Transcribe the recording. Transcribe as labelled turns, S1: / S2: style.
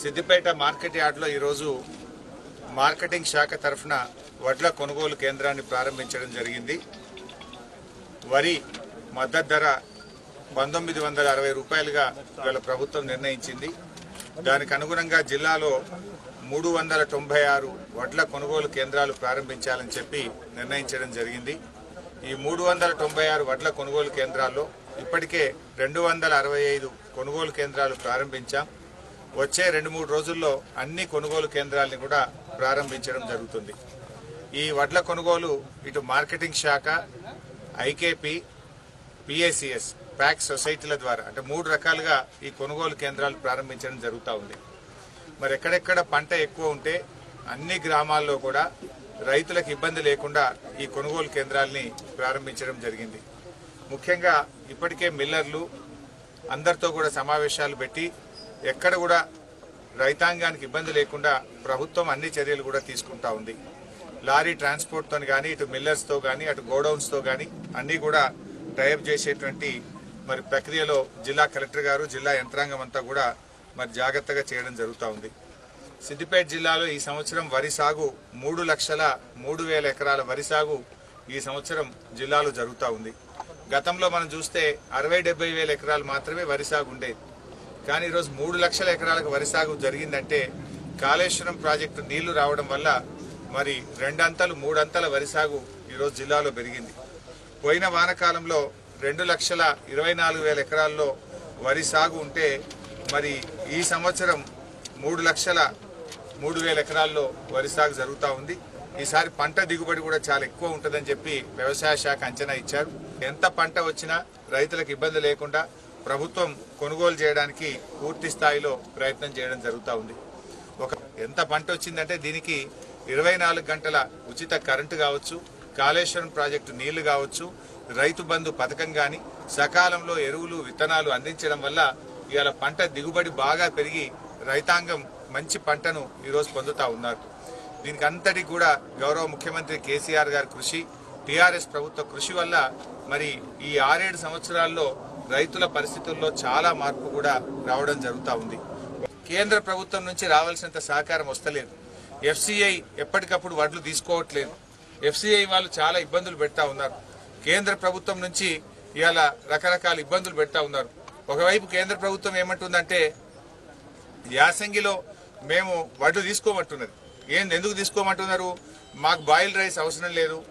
S1: Siddipet market యార్డ్లో ఈరోజు marketing శాఖ తరఫున వడ్ల కొనుగోలు కేంద్రాన్ని ప్రారంభించడం జరిగింది. వరి మద్దతు ధర పంతొమ్మిది వందల అరవై రూపాయలుగా ఇవాళ ప్రభుత్వం నిర్ణయించింది. దానికి అనుగుణంగా జిల్లాలో మూడు వందల తొంభై ఆరు వడ్ల కొనుగోలు కేంద్రాలు ప్రారంభించాలని చెప్పి నిర్ణయించడం జరిగింది. ఈ మూడు వందల తొంభై ఆరు వడ్ల కొనుగోలు కేంద్రాల్లో ఇప్పటికే రెండు వందల అరవై ఐదు కొనుగోలు కేంద్రాలు ప్రారంభించాం. వచ్చే రెండు మూడు రోజుల్లో అన్ని కొనుగోలు కేంద్రాలని కూడా ప్రారంభించడం జరుగుతుంది. ఈ వడ్ల కొనుగోలు ఇటు మార్కెటింగ్ శాఖ ఐకేపీ పిఏసిఎస్ ప్యాక్ సొసైటీల ద్వారా అంటే మూడు రకాలుగా ఈ కొనుగోలు కేంద్రాలు ప్రారంభించడం జరుగుతూ ఉంది. మరి ఎక్కడెక్కడ పంట ఎక్కువ ఉంటే అన్ని గ్రామాల్లో కూడా రైతులకు ఇబ్బంది లేకుండా ఈ కొనుగోలు కేంద్రాల్ని ప్రారంభించడం జరిగింది. ముఖ్యంగా ఇప్పటికే మిల్లర్లు అందరితో కూడా సమావేశాలు పెట్టి ఎక్కడ కూడా రైతాంగానికి ఇబ్బంది లేకుండా ప్రభుత్వం అన్ని చర్యలు కూడా తీసుకుంటా ఉంది. లారీ ట్రాన్స్పోర్ట్తో కానీ ఇటు మిల్లర్స్తో కానీ అటు గోడౌన్స్తో కానీ అన్నీ కూడా టైప్ చేసేటువంటి మరి ప్రక్రియలో జిల్లా కలెక్టర్ గారు జిల్లా యంత్రాంగం అంతా కూడా మరి జాగ్రత్తగా చేయడం జరుగుతూ ఉంది. సిద్దిపేట జిల్లాలో ఈ సంవత్సరం వరి సాగు మూడు లక్షల మూడు వేల ఎకరాల వరి సాగు ఈ సంవత్సరం జిల్లాలో జరుగుతూ ఉంది. గతంలో మనం చూస్తే అరవై డెబ్బై వేల ఎకరాలు మాత్రమే వరి సాగు ఉండేది కానీ ఈరోజు మూడు లక్షల ఎకరాలకు వరి సాగు జరిగిందంటే కాళేశ్వరం ప్రాజెక్టు నీళ్ళు రావడం వల్ల మరి రెండంతలు మూడంతల వరి సాగు ఈరోజు జిల్లాలో పెరిగింది. పోయిన వానకాలంలో రెండు లక్షల ఇరవై నాలుగు వేల ఎకరాల్లో వరి సాగు ఉంటే మరి ఈ సంవత్సరం మూడు లక్షల మూడు వేల ఎకరాల్లో వరి సాగు జరుగుతూ ఉంది. ఈసారి పంట దిగుబడి కూడా చాలా ఎక్కువ ఉంటుందని చెప్పి వ్యవసాయ శాఖ అంచనా ఇచ్చారు. ఎంత పంట వచ్చినా రైతులకు ఇబ్బంది లేకుండా ప్రభుత్వం కొనుగోలు చేయడానికి పూర్తి స్థాయిలో ప్రయత్నం చేయడం జరుగుతూ ఉంది. ఒక ఎంత పంట వచ్చిందంటే దీనికి ఇరవై నాలుగు గంటల ఉచిత కరెంటు కావచ్చు కాళేశ్వరం ప్రాజెక్టు నీళ్ళు కావచ్చు రైతు బంధు పథకం కానీ సకాలంలో ఎరువులు విత్తనాలు అందించడం వల్ల ఇవాళ పంట దిగుబడి బాగా పెరిగి రైతాంగం మంచి పంటను ఈరోజు పొందుతా ఉన్నారు. దీనికి అంతటి కూడా గౌరవ ముఖ్యమంత్రి కేసీఆర్ గారి కృషి టీఆర్ఎస్ ప్రభుత్వ కృషి వల్ల మరి ఈ ఆరేడు సంవత్సరాల్లో రైతుల పరిస్థితుల్లో చాలా మార్పు కూడా రావడం జరుగుతూ ఉంది. కేంద్ర ప్రభుత్వం నుంచి రావాల్సినంత సహకారం వస్తలేదు. ఎఫ్సిఐ ఎప్పటికప్పుడు వడ్లు తీసుకోవట్లేదు. ఎఫ్సిఐ వాళ్ళు చాలా ఇబ్బందులు పెడతా ఉన్నారు. కేంద్ర ప్రభుత్వం నుంచి ఇవాళ రకరకాల ఇబ్బందులు పెడతా ఉన్నారు. ఒకవైపు కేంద్ర ప్రభుత్వం ఏమంటుందంటే యాసంగిలో మేము వడ్లు తీసుకోమంటున్నది. ఏంది ఎందుకు తీసుకోమంటున్నారు? మాకు బాయిల్ రైస్ అవసరం లేదు.